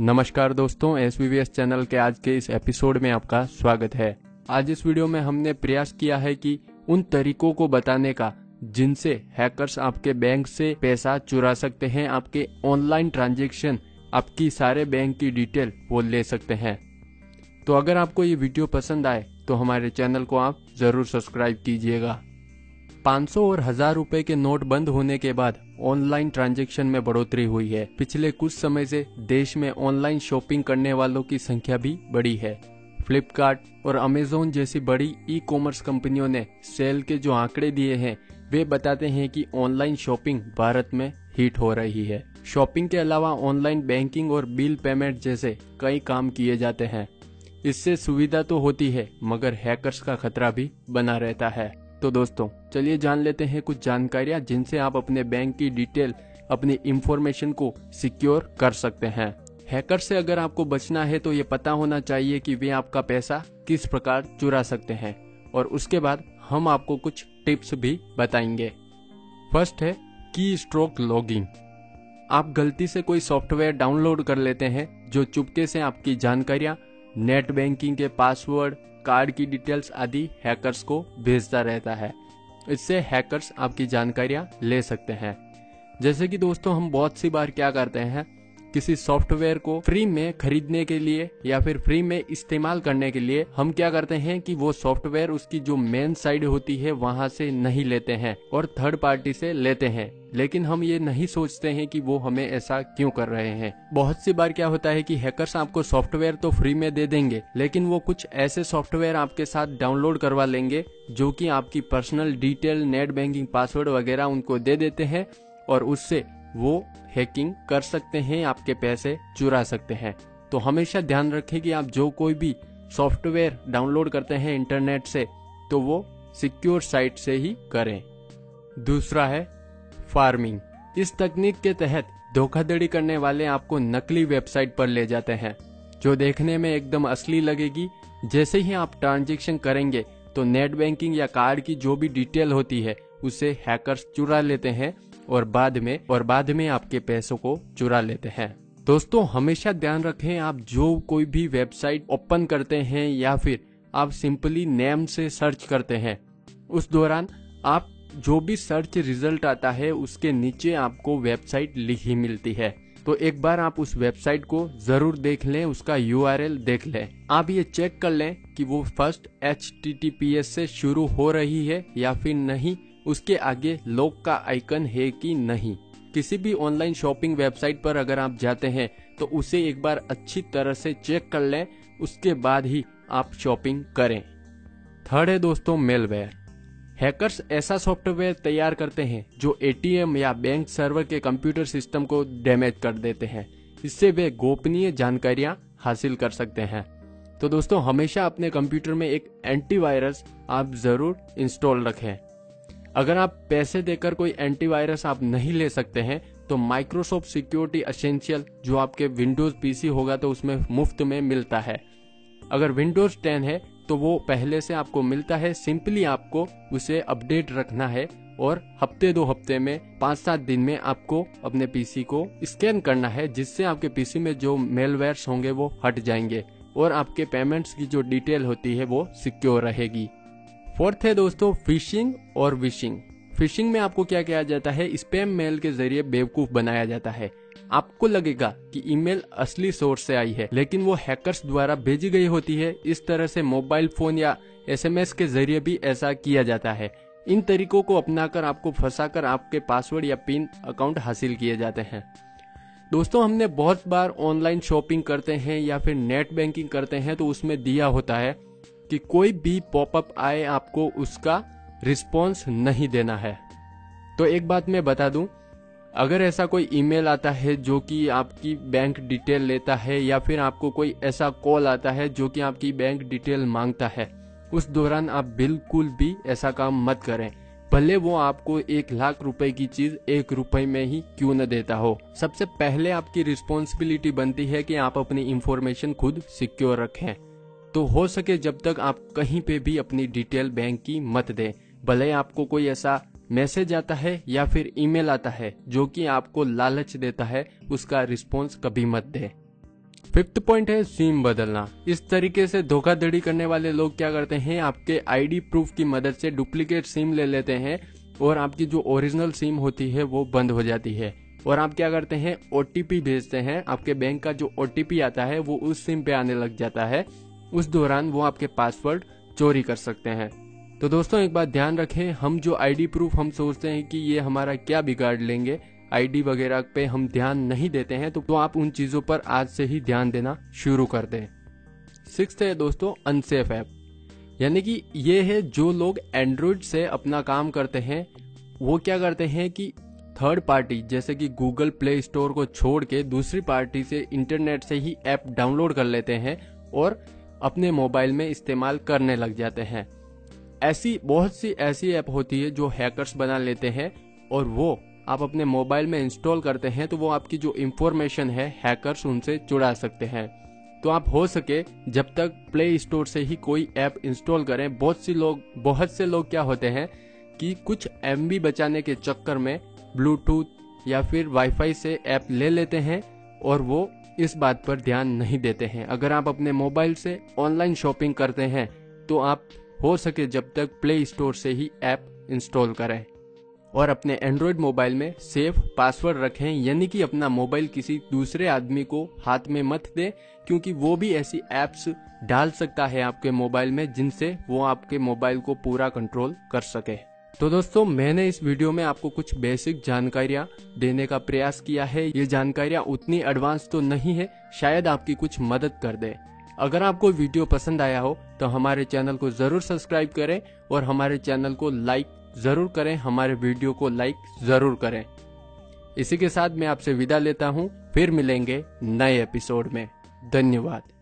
नमस्कार दोस्तों S channel के आज के इस एपिसोड में आपका स्वागत है। आज इस वीडियो में हमने प्रयास किया है कि उन तरीकों को बताने का, जिनसे हैकर्स आपके बैंक से पैसा चुरा सकते हैं, आपके ऑनलाइन ट्रांजेक्शन आपकी सारे बैंक की डिटेल वो ले सकते हैं। तो अगर आपको ये वीडियो पसंद आए तो हमारे चैनल को आप ज़रूर सब्सक्राइब कीजिएगा। 500 और हज़ार रुपए के नोट बंद होने के बाद ऑनलाइन ट्रांजैक्शन में बढ़ोतरी हुई है। पिछले कुछ समय से देश में ऑनलाइन शॉपिंग करने वालों की संख्या भी बढ़ी है। फ्लिपकार्ट और अमेजोन जैसी बड़ी ई कॉमर्स कंपनियों ने सेल के जो आंकड़े दिए हैं, वे बताते हैं कि ऑनलाइन शॉपिंग भारत में हिट हो रही है। शॉपिंग के अलावा ऑनलाइन बैंकिंग और बिल पेमेंट जैसे कई काम किए जाते हैं। इससे सुविधा तो होती है, मगर हैकर्स का खतरा भी बना रहता है। तो दोस्तों, चलिए जान लेते हैं कुछ जानकारियाँ जिनसे आप अपने बैंक की डिटेल, अपनी इंफॉर्मेशन को सिक्योर कर सकते हैं। हैकर से अगर आपको बचना है तो ये पता होना चाहिए कि वे आपका पैसा किस प्रकार चुरा सकते हैं। और उसके बाद हम आपको कुछ टिप्स भी बताएँगे। फ़र्स्ट है की स्ट्रोक लॉगिंग आप गलती से कोई सॉफ्टवेयर डाउनलोड कर लेते हैं जो चुपके से आपकी जानकारियाँ, नेट बैंकिंग के पासवर्ड कार्ड की डिटेल्स आदि हैकर्स को भेजता रहता है। इससे हैकर्स आपकी जानकारियाँ ले सकते हैं। जैसे कि दोस्तों, हम बहुत सी बार क्या करते हैं? किसी सॉफ्टवेयर को फ्री में खरीदने के लिए या फिर फ्री में इस्तेमाल करने के लिए हम क्या करते हैं कि वो सॉफ्टवेयर उसकी जो मेन साइड होती है वहाँ से नहीं लेते हैं और थर्ड पार्टी से लेते हैं। लेकिन हम ये नहीं सोचते हैं कि वो हमें ऐसा क्यों कर रहे हैं। बहुत सी बार क्या होता है कि हैकर्स आपको सॉफ्टवेयर तो फ्री में दे देंगे, लेकिन वो कुछ ऐसे सॉफ्टवेयर आपके साथ डाउनलोड करवा लेंगे जो कि आपकी personal detail net banking password वगैरह उनको दे देते हैं और उससे वो हैकिंग कर सकते हैं, आपके पैसे चुरा सकते हैं। तो हमेशा ध्यान रखें कि आप जो कोई भी सॉफ्टवेयर डाउनलोड करते हैं इंटरनेट से तो वो सिक्योर साइट से ही करें। दूसरा है फ़ार्मिंग। इस तकनीक के तहत धोखाधड़ी करने वाले आपको नकली वेबसाइट पर ले जाते हैं, जो देखने में एकदम असली लगेगी। जैसे ही आप ट्रांजेक्शन करेंगे तो नेट बैंकिंग या कार्ड की जो भी डिटेल होती है, उसे हैकर्स चुरा लेते हैं और बाद में, और बाद में आपके पैसों को चुरा लेते हैं। दोस्तों, हमेशा ध्यान रखें, आप जो कोई भी वेबसाइट ओपन करते हैं या फिर आप सिंपली नेम से सर्च करते हैं, उस दौरान आप जो भी सर्च रिज़ल्ट आता है, उसके नीचे आपको वेबसाइट लिखी मिलती है। तो एक बार आप उस वेबसाइट को ज़रूर देख लें, उसका यूआरएल देख लें। आप ये चेक कर लें कि वो फ़र्स्ट एच से शुरू हो रही है या फिर नहीं उसके आगे लॉक का आइकन है कि नहीं। किसी भी ऑनलाइन शॉपिंग वेबसाइट पर अगर आप जाते हैं तो उसे एक बार अच्छी तरह से चेक कर लें, उसके बाद ही आप शॉपिंग करें। थर्ड है दोस्तों मेलवेयर हैकर्स ऐसा सॉफ्टवेयर तैयार करते हैं, जो एटीएम या बैंक सर्वर के कंप्यूटर सिस्टम को डैमेज कर देते हैं। इससे वे गोपनीय जानकारियाँ हासिल कर सकते हैं। तो दोस्तों, हमेशा अपने कंप्यूटर में एक एंटीवायरस आप ज़रूर इंस्टॉल रखें। अगर आप पैसे देकर कोई एंटीवायरस आप नहीं ले सकते हैं तो माइक्रोसॉफ्ट सिक्योरिटी असेंशियल जो आपके विंडोज़ पीसी होगा तो उसमें मुफ़्त में मिलता है। अगर विंडोज़ 10 है तो वो पहले से आपको मिलता है, सिंपली आपको उसे अपडेट रखना है और हफ़्ते दो हफ़्ते में, पाँच सात दिन में आपको अपने पीसी को स्कैन करना है, जिससे आपके पीसी में जो मेलवेयर्स होंगे वो हट जाएँगे और आपके पेमेंट्स की जो डिटेल होती है, वो सिक्योर रहेगी। फोर्थ है दोस्तों फिशिंग और विशिंग फिशिंग में आपको क्या किया जाता है? स्पैम मेल के ज़रिए बेवकूफ़ बनाया जाता है। आपको लगेगा कि ईमेल असली सोर्स से आई है, लेकिन वो हैकर्स द्वारा भेजी गई होती है। इस तरह से मोबाइल फ़ोन या एसएमएस के ज़रिए भी ऐसा किया जाता है। इन तरीकों को अपनाकर आपको फंसाकर आपके पासवर्ड या पिन अकाउंट हासिल किए जाते हैं। दोस्तों, हमने बहुत बार ऑनलाइन शॉपिंग करते हैं या फिर नेट बैंकिंग करते हैं तो उसमें दिया होता है। कि कोई भी पॉपअप आए आपको उसका रिस्पॉन्स नहीं देना है। तो एक बात मैं बता दूँ, अगर ऐसा कोई ईमेल आता है जो कि आपकी बैंक डिटेल लेता है या फिर आपको कोई ऐसा कॉल आता है जो कि आपकी बैंक डिटेल माँगता है, उस दौरान आप बिल्कुल भी ऐसा काम मत करें। भले वो आपको एक लाख रुपए की चीज़ एक रुपए में ही क्यों न देता हो। सबसे पहले आपकी रिस्पॉन्सिबिलिटी बनती है कि आप अपनी इंफॉर्मेशन खुद सिक्योर रखें। तो हो सके जब तक आप कहीं पे भी अपनी डिटेल बैंक की मत दें। भले आपको कोई ऐसा मैसेज आता है या फिर ईमेल आता है, जो कि आपको लालच देता है, उसका रिस्पॉन्स कभी मत दे। फिफ्थ पॉइंट है सिम बदलना। इस तरीके से धोखाधड़ी करने वाले लोग क्या करते हैं, आपके आईडी प्रूफ की मदद से डुप्लीकेट सिम ले लेते हैं और आपकी जो ओरिजिनल सिम होती है, वो बंद हो जाती है। और आप क्या करते हैं ओटीपी भेजते हैं। आपके बैंक का जो ओटीपी आता है, वो उस सिम पे आने लग जाता है। उस दौरान वो आपके पासवर्ड चोरी कर सकते हैं। तो दोस्तों एक बात ध्यान रखें हम जो आईडी प्रूफ हम सोचते हैं कि ये हमारा क्या बिगाड़ लेंगे आईडी वगैरह पे हम ध्यान नहीं देते हैं तो, तो आप उन चीज़ों पर आज से ही ध्यान देना शुरू कर दें। सिक्स है दोस्तों अनसेफ ऐप यानी कि ये है जो लोग एंड्रॉइड से अपना काम करते हैं वो क्या करते हैं कि थर्ड पार्टी जैसे कि गूगल प्ले स्टोर को छोड़ के दूसरी पार्टी से इंटरनेट से ही ऐप डाउनलोड कर लेते हैं और अपने मोबाइल में इस्तेमाल करने लग जाते हैं। ऐसी बहुत सी ऐसी ऐप होती है जो हैकर्स बना लेते हैं और वो आप अपने मोबाइल में इंस्टॉल करते हैं तो वो आपकी जो इंफॉर्मेशन है हैकर्स उनसे चुरा सकते हैं। तो आप हो सके जब तक प्ले स्टोर से ही कोई ऐप इंस्टॉल करें। बहुत सी लोग, बहुत से लोग क्या होते हैं कि कुछ एमबी बचाने के चक्कर में ब्लूटूथ या फिर वाईफाई से ऐप ले लेते हैं और वो इस बात पर ध्यान नहीं देते हैं। अगर आप अपने मोबाइल से ऑनलाइन शॉपिंग करते हैं तो आप हो सके जब तक प्ले स्टोर से ही ऐप इंस्टॉल करें। और अपने एंड्रॉयड मोबाइल में सेफ़ पासवर्ड रखें, यानी कि अपना मोबाइल किसी दूसरे आदमी को हाथ में मत दें, क्योंकि वो भी ऐसी एप्स डाल सकता है आपके मोबाइल में, जिनसे वो आपके मोबाइल को पूरा कंट्रोल कर सके। तो दोस्तों, मैंने इस वीडियो में आपको कुछ बेसिक जानकारियाँ देने का प्रयास किया है। ये जानकारियाँ उतनी एडवांस तो नहीं है, शायद आपकी कुछ मदद कर दे। अगर आपको वीडियो पसंद आया हो तो हमारे चैनल को ज़रूर सब्सक्राइब करें और हमारे चैनल को लाइक ज़रूर करें, हमारे वीडियो को लाइक ज़रूर करें। इसी के साथ मैं आपसे विदा लेता हूँ, फिर मिलेंगे नए एपिसोड में। धन्यवाद।